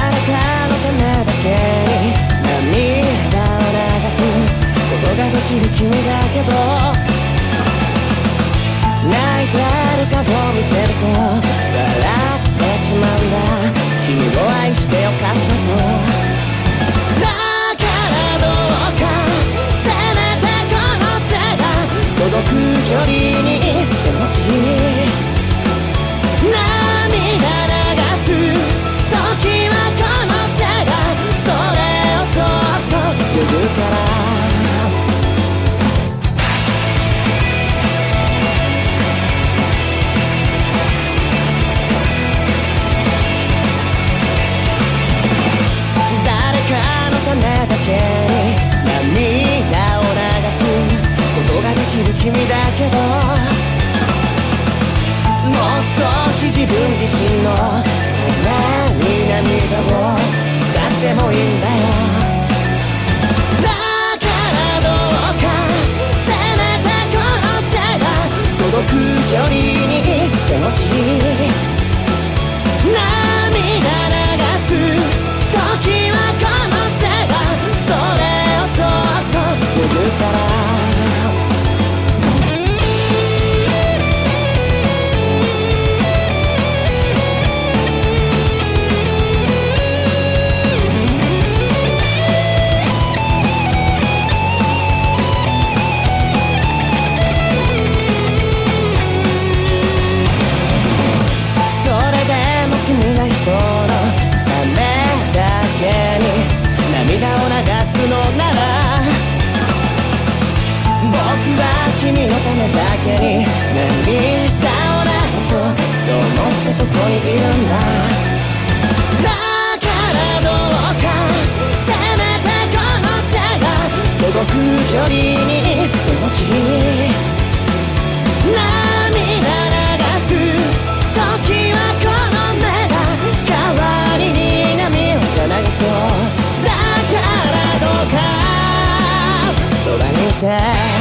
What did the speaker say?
誰かのためだけ。涙を流すことができる君だけど。泣いてる顔見てると君だけどもう少し自分自身のは君のためだ。けに涙を流そうそう思ってここにいるんだだからどうか。せめてこの手が届く距離にもし涙流す時はこの目が代わりに波を流そうだからどうかそばにいて